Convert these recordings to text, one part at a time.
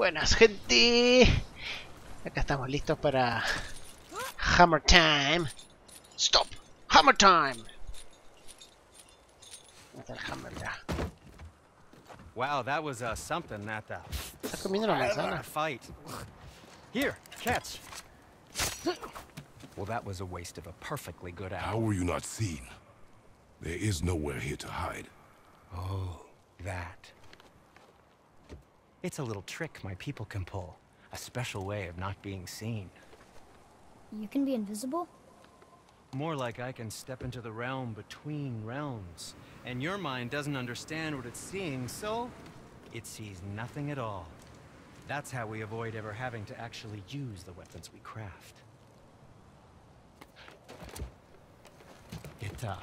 Buenas gente. Acá estamos listos para Hammer Time. Stop. Hammer Time. ¿Dónde está el hammer ya? Wow, that was uh, something that the Está comiendo la manzana. fight. Here, catch. Well, that was a waste of a perfectly good hour. How were you not seen? There is nowhere here to hide. Oh, that. It's a little trick my people can pull. A special way of not being seen. You can be invisible? More like I can step into the realm between realms. And your mind doesn't understand what it's seeing, so it sees nothing at all. That's how we avoid ever having to actually use the weapons we craft. It, uh,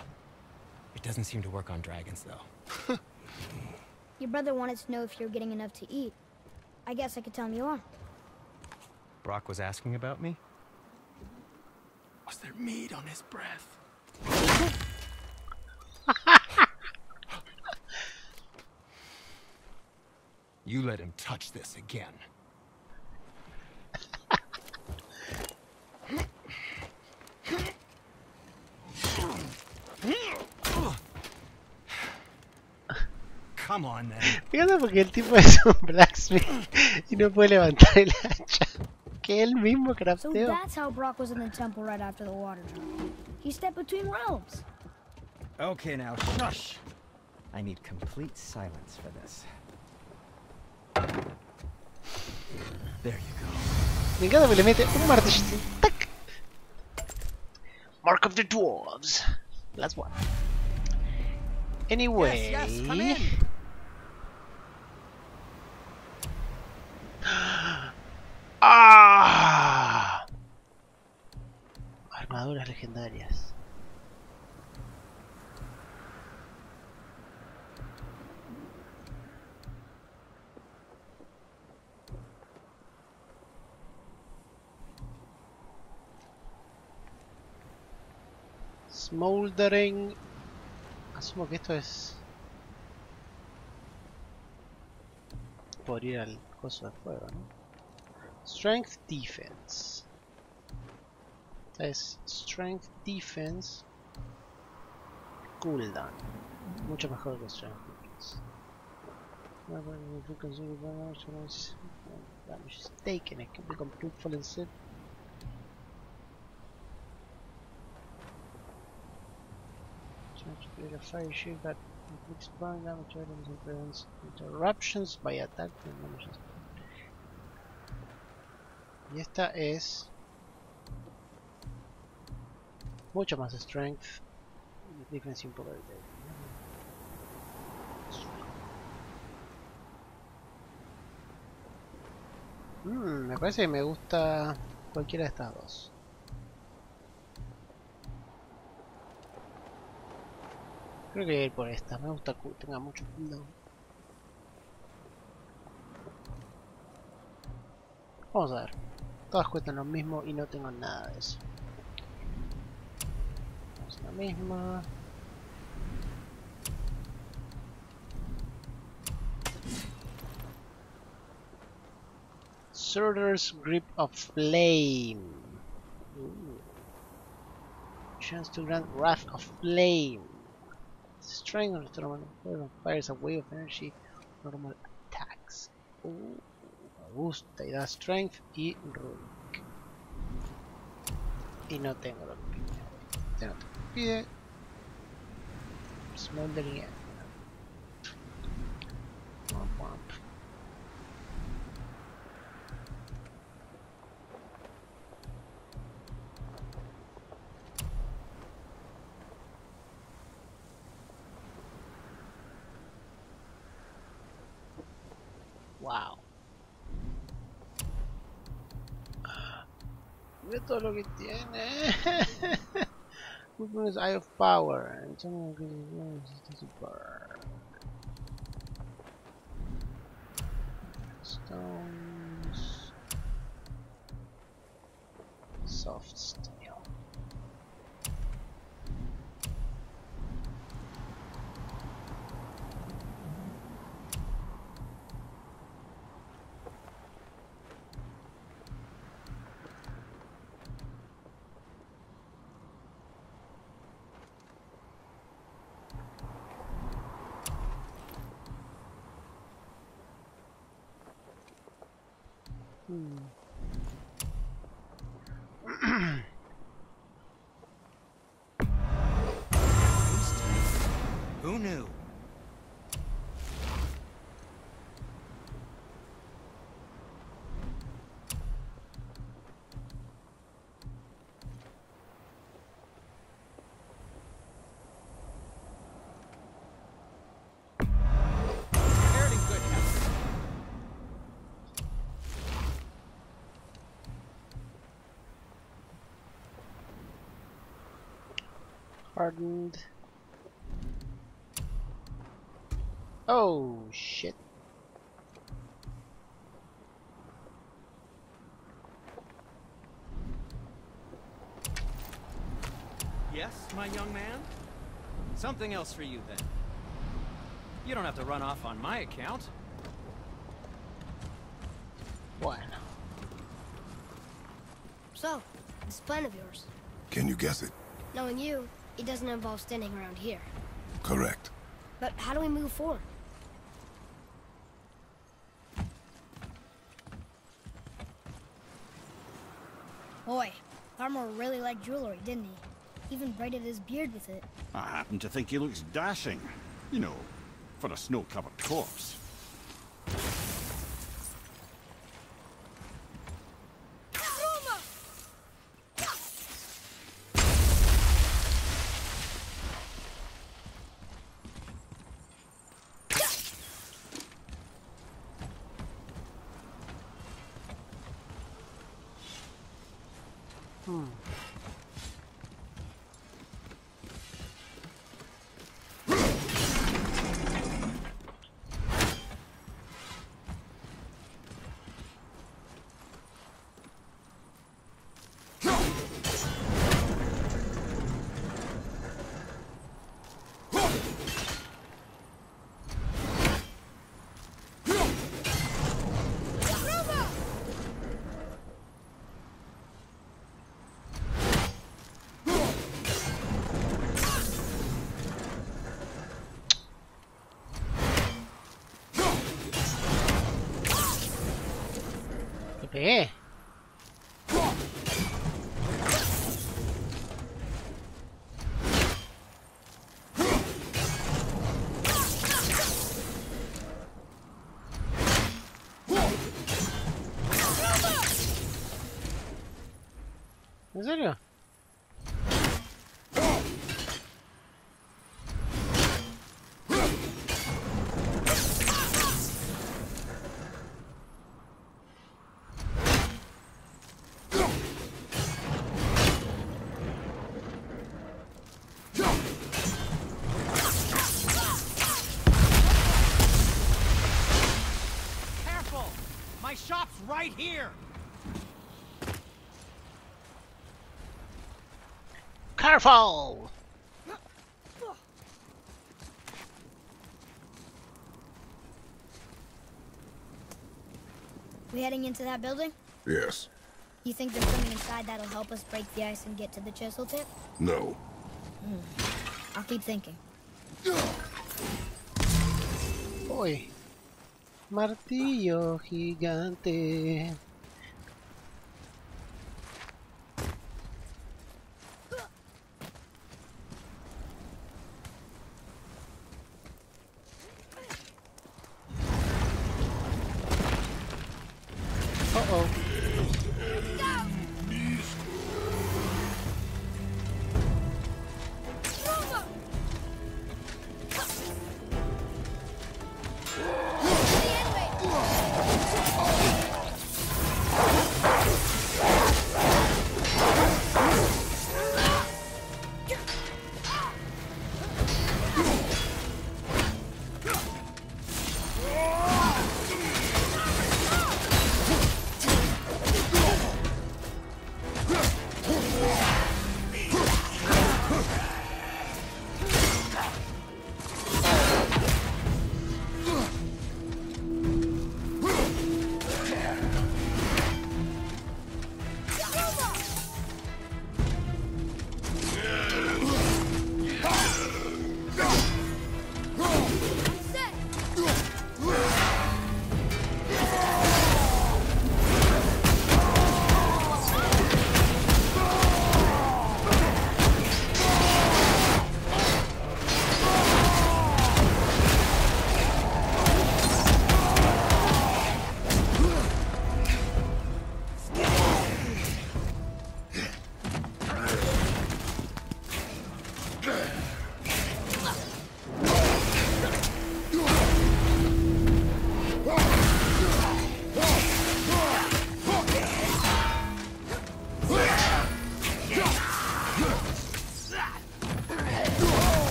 it doesn't seem to work on dragons, though. Your brother wanted to know if you're getting enough to eat. I guess I could tell him you are. Brok was asking about me? Was there meat on his breath? you let him touch this again. Fíjate porque el tipo es un blacksmith y no puede levantar el hacha. Que él mismo So crafteó. that's how Brock was in the temple right after the water drop. He stepped between realms. Okay, now shush. I need complete silence for this. There you go. Me encanta porque le mete un martillo. ¡Tac! Mark of the Dwarves. Last one. Anyway. Yes, yes, Armaduras legendarias. Smoldering. Asumo que esto es. Por ir al coso de fuego, ¿no? Strength Defense. Es Strength Defense Cooldown. Mucho mejor que Strength Defense. Damage, is taken. It can be complete full instead. Trying to create a fire shield that inflicts burn damage items and prevents interruptions by attack and damage. Y esta es mucho más strength defense un poco de. Mm, me parece que me gusta cualquiera de estas dos. Creo que voy a ir por esta, me gusta que tenga mucho cooldown. Vamos a ver. Todas cuestan lo mismo y no tengo nada de eso. Misma. Surtr's Grip of Flame. Ooh. Chance to grant Wrath of Flame. Strength of normal weapon fires a wave of energy normal attacks. Ooh. Me gusta y da strength y runic. Y no tengo lo que. Tengo que pide. Smoldering End. Womp womp. Wow. Mira todo lo que. Weapons Eye of Power. and some of the- super. Hmm. Hardened. Oh shit. Yes, my young man? Something else for you then. You don't have to run off on my account. Bueno. So, this plan of yours. Can you guess it? Knowing you, it doesn't involve standing around here. Correct. But how do we move forward? Boy, Thamur really liked jewelry, didn't he? Even braided his beard with it. I happen to think he looks dashing. You know, for a snow-covered corpse. Hmm. ええ在这里。Right here! Careful! We heading into that building? Yes. You think there's something inside that'll help us break the ice and get to the chisel tip? No. Hmm. I'll keep thinking. Uy. Martillo gigante.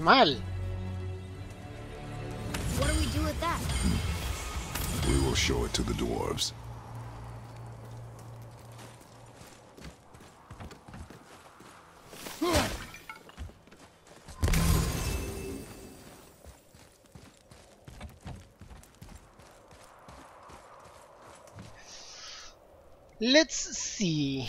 Smell. What do we do with that? We will show it to the dwarves. Let's see.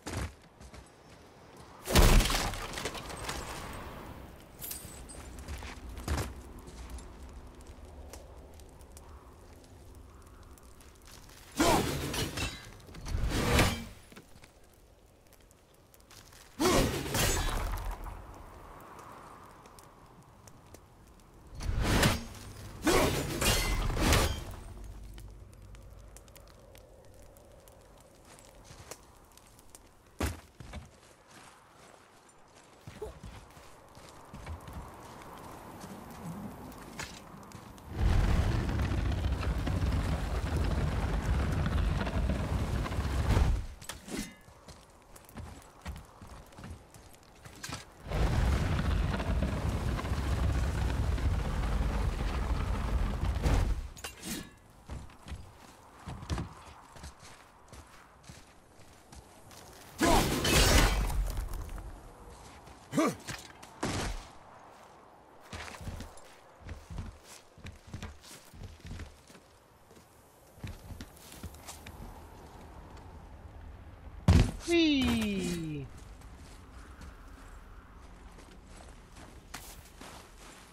Whee!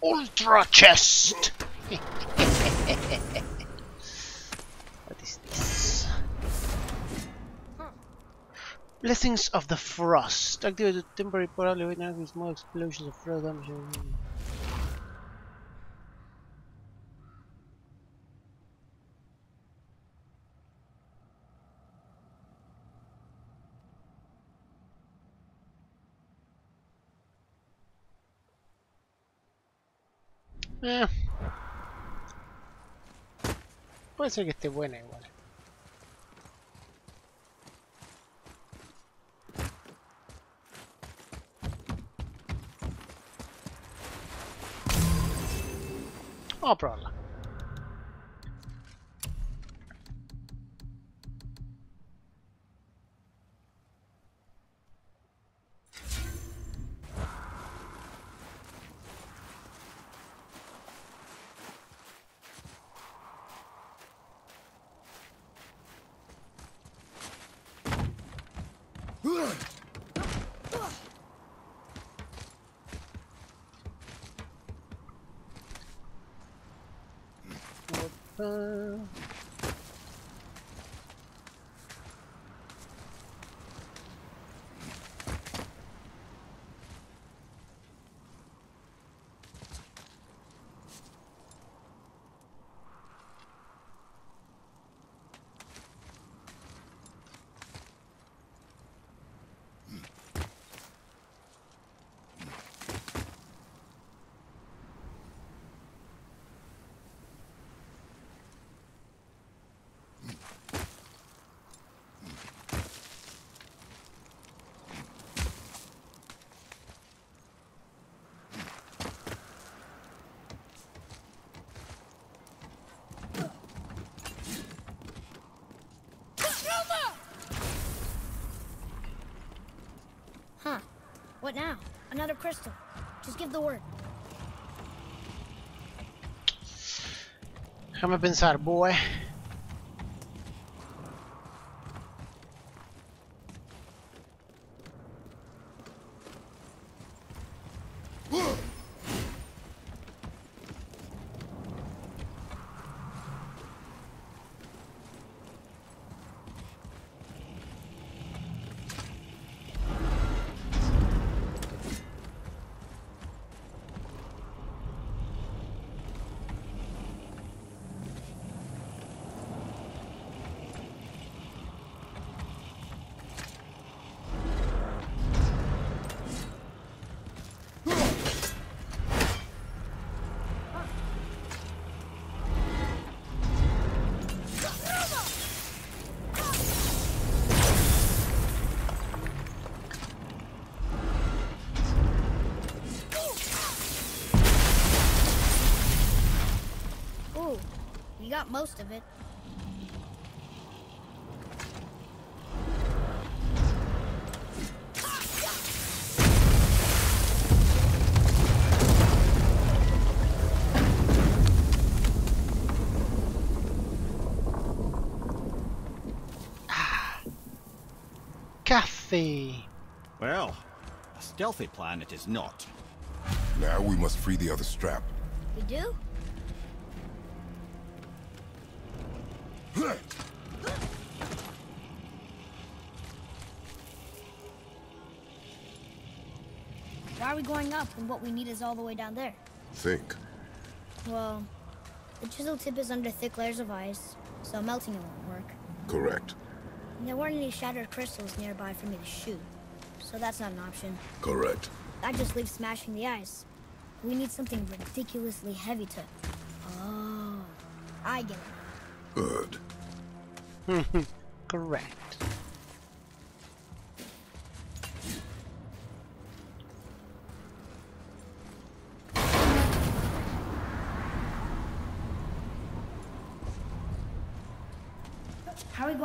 Ultra chest! what is this? Blessings of the Frost. Activate the temporary portal with small explosions of frost damage. Eh. Puede ser que esté buena igual. Vamos a probarla. Uh, What now? Another crystal. Just give the word. Come up inside, boy. Got most of it. Cafe. Well, a stealthy plan it is not. Now we must free the other strap. We do? Going up and what we need is all the way down there? Think. Well, the chisel tip is under thick layers of ice, so melting it won't work. Correct. And there weren't any shattered crystals nearby for me to shoot, so that's not an option. Correct. I just leave smashing the ice. We need something ridiculously heavy to. Oh, I get it. Good. Correct. How are we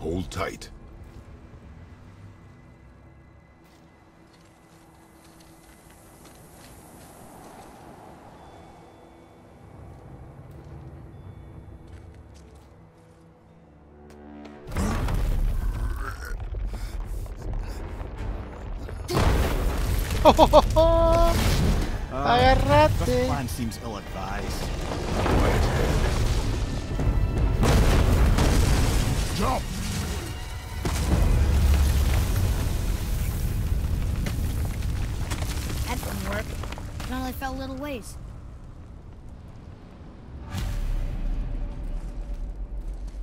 Hold tight. Oh, First Agarrate. plan seems ill-advised.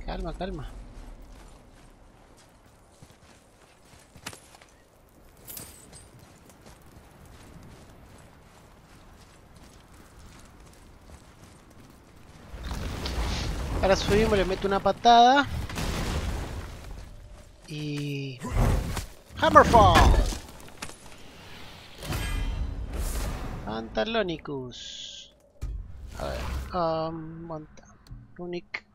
Calma, calma. Ahora subimos, le meto una patada. Y... Hammerfall. Pantalonicus. A ver. Um, monta. Runic.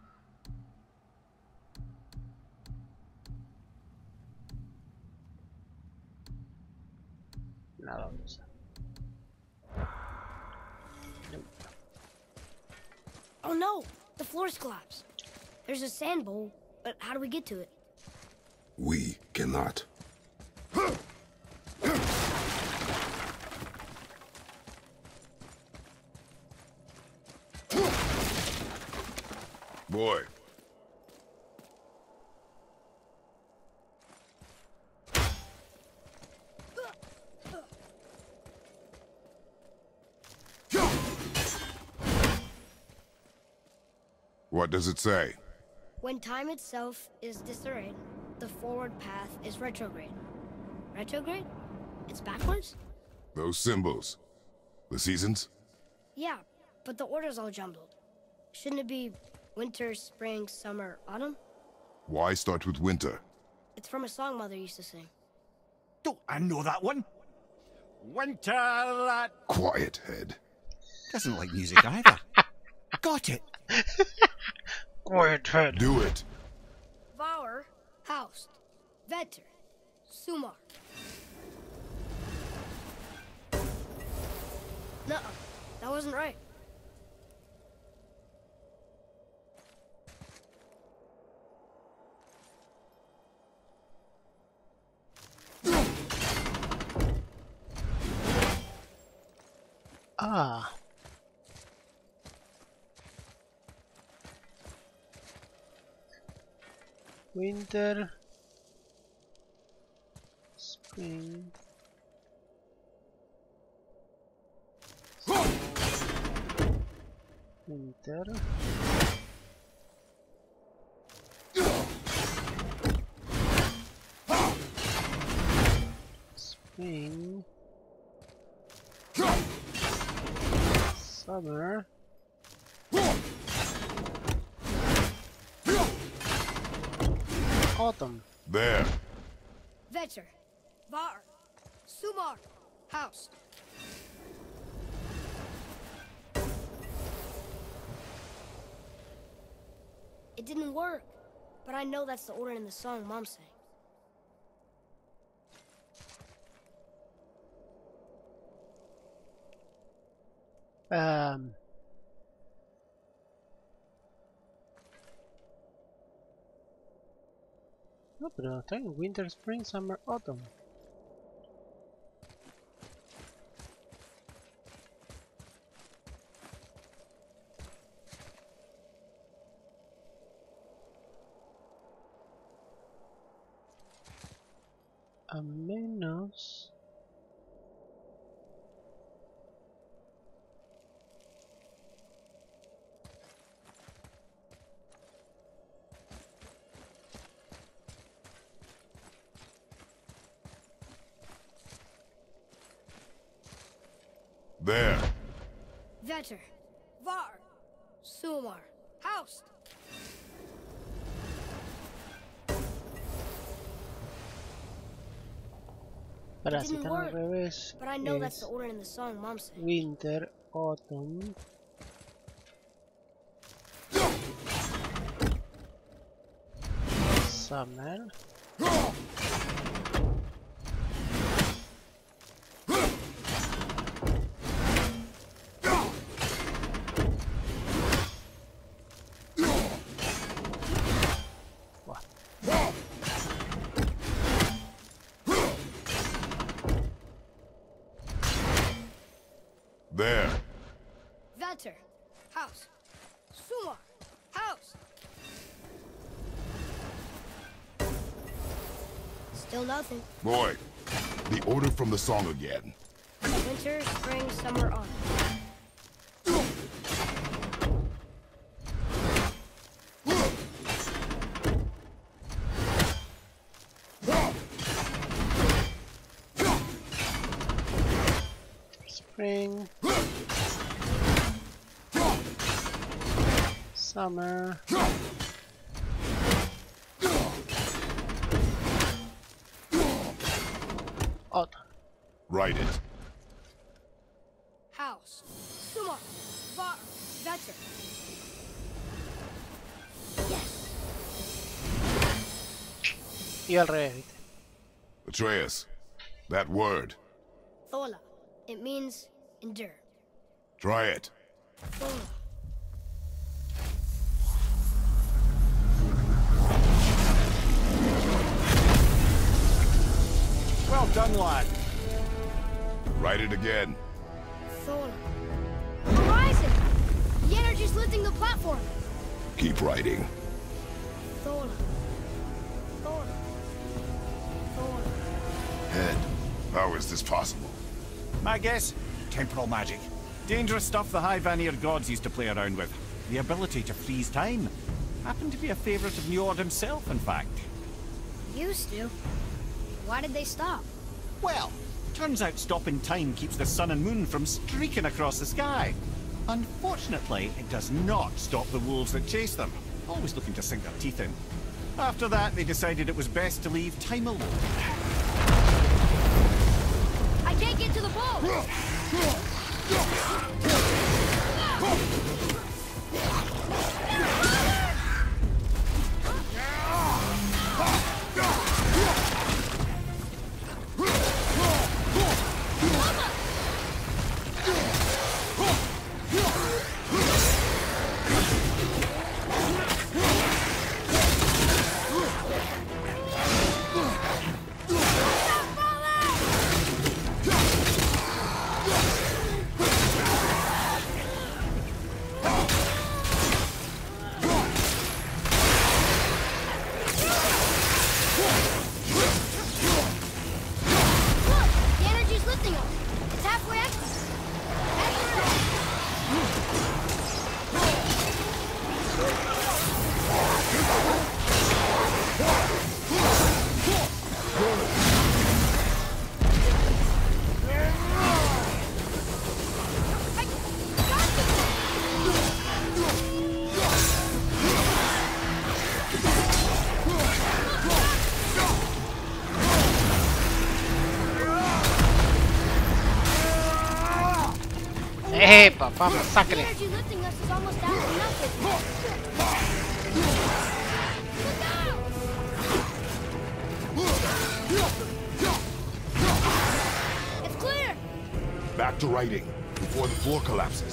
Nada, vamos a... Oh no! The floor's collapsed. There's a sand bowl, but how do we get to it? We cannot. Boy. What does it say? When time itself is disarrayed, the forward path is retrograde. Retrograde? It's backwards? Those symbols. The seasons? Yeah, but the order's all jumbled. Shouldn't it be winter, spring, summer, autumn? Why start with winter? It's from a song Mother used to sing. Don't I know that one? Winter that Quiet head. doesn't like music either. Got it. Quiet head. Do it. Vour, Haust, Vetr, Sumar. Nuh-uh, that wasn't right. Ah. Winter. Spring. Winter. Spring. Summer. Autumn. There. Vetr, Var, Sumar, Haust. It didn't work, but I know that's the order in the song Mom sang. Um, pero está en Winter, Spring, Summer, Autumn. A menos... There. Vetr, Var, Sumar, Haust. Para It si didn't están al revés, But I know that's the order in the song Mom sang. Winter, Autumn. Summer. Still nothing. Boy, the order from the song again. Winter, spring, summer, autumn. Spring. Summer. Autumn. Write it. Haust, Sumar, Var, Vetr. Yes. Y al revés, ¿viste? Atreus, that word. Thola. It means endure. Try it. Thola. Well done, lad. Write it again. Thola. Horizon! The energy's lifting the platform. Keep writing. Thola. Thola. Thola. Head. How is this possible? My guess? Temporal magic. Dangerous stuff the High Vanir gods used to play around with. The ability to freeze time. Happened to be a favorite of Njord himself, in fact. Used to. Why did they stop? Well, turns out stopping time keeps the sun and moon from streaking across the sky. Unfortunately, it does not stop the wolves that chase them, always looking to sink their teeth in. After that, they decided it was best to leave time alone. I can't get to the ball! out! It's clear! Back to writing before the floor collapses.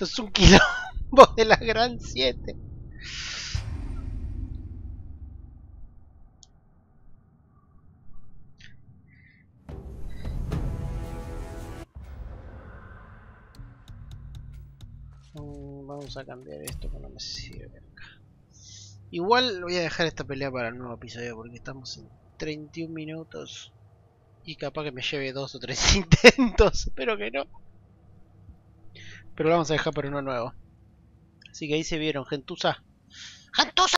Esto es un quilombo de la gran 7. Mm, Vamos a cambiar esto que no me sirve acá. Igual voy a dejar esta pelea para el nuevo episodio porque estamos en 31 minutos. Y capaz que me lleve dos o tres intentos. Espero que no. Pero lo vamos a dejar para uno nuevo. Así que ahí se vieron, gentuza. ¡Gentuza!